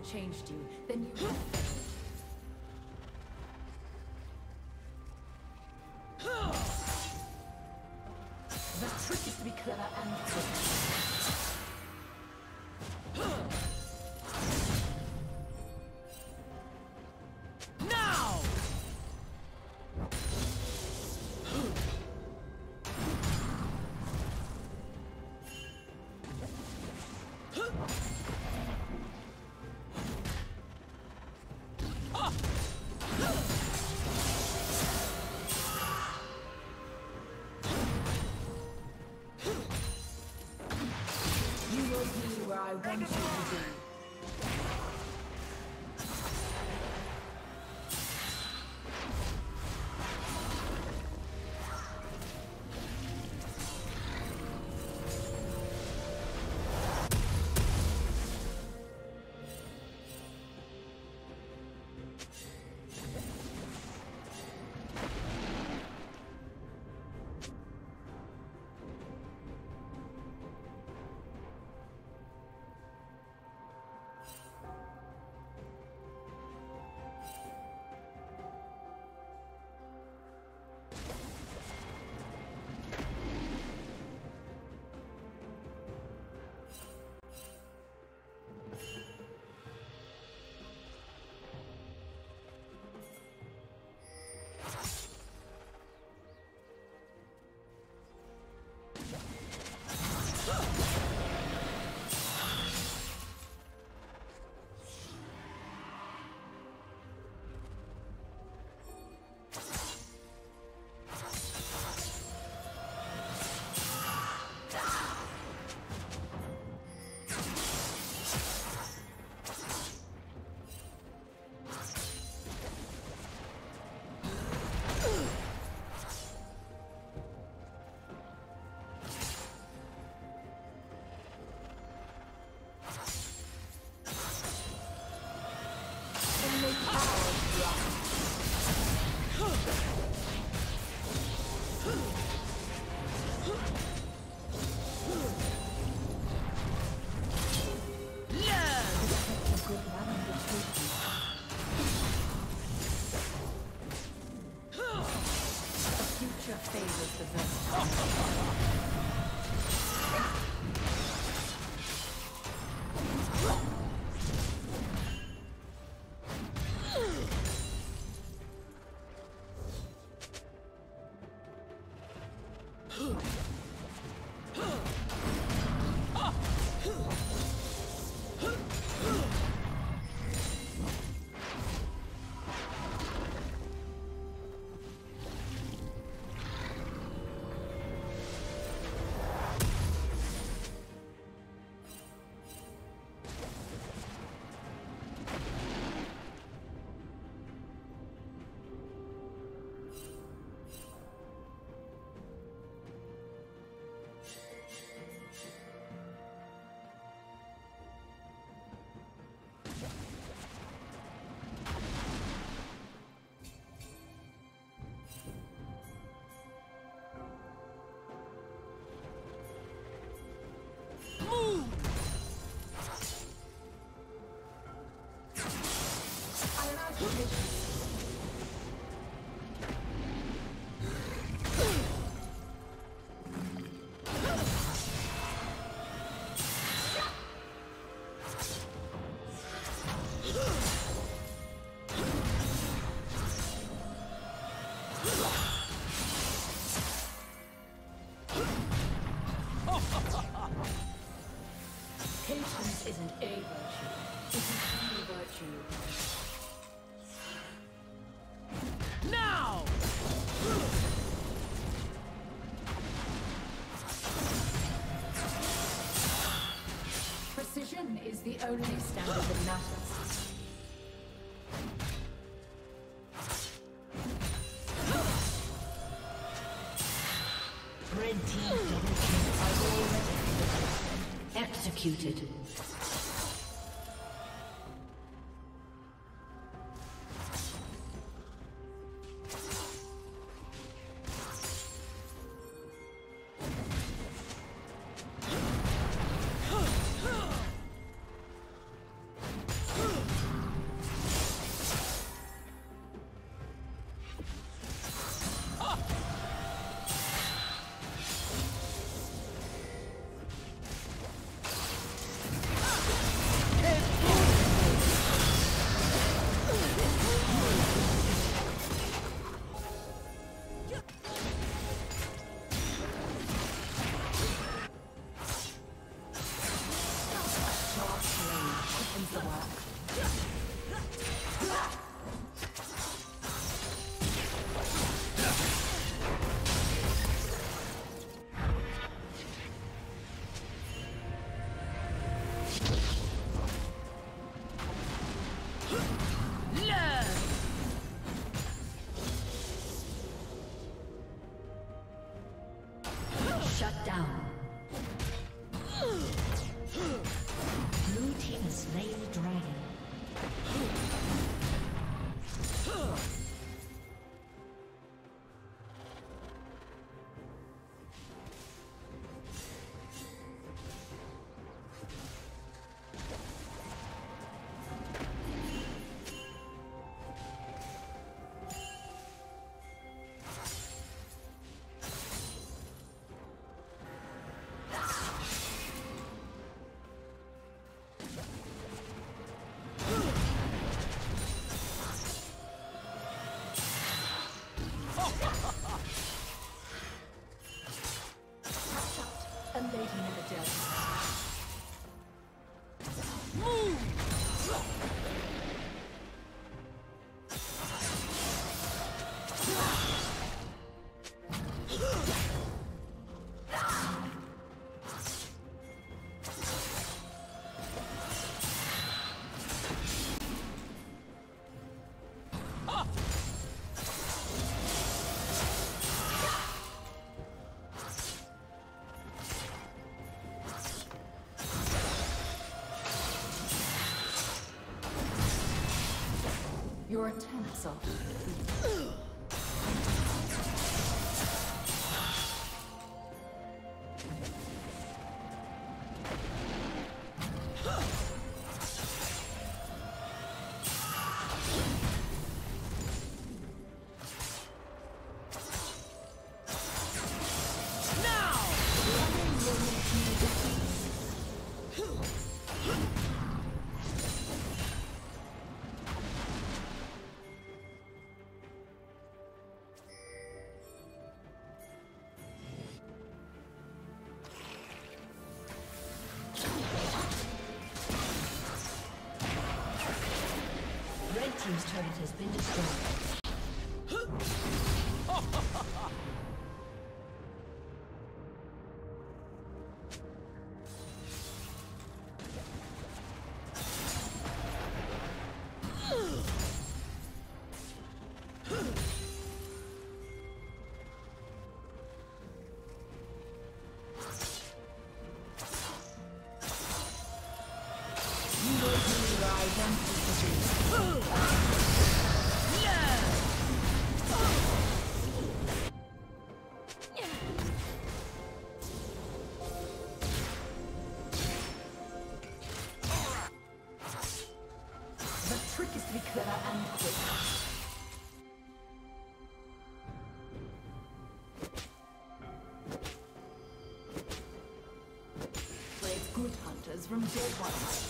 Hasn't changed you, then you Patience is an A virtue. It is a virtue. Red team double kill. Executed. Your attempts are has been destroyed. Day one.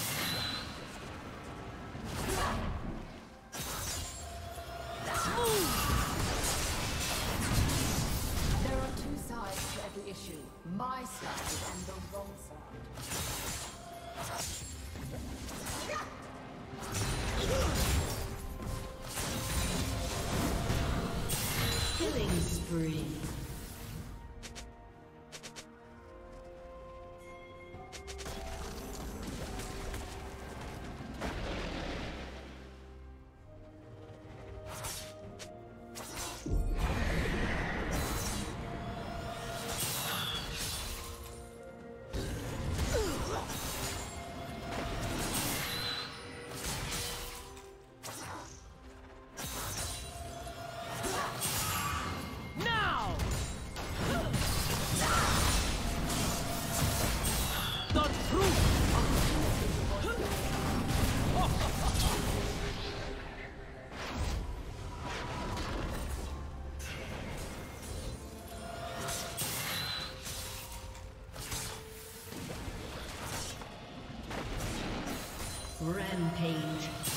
Rampage.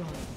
Disconnected.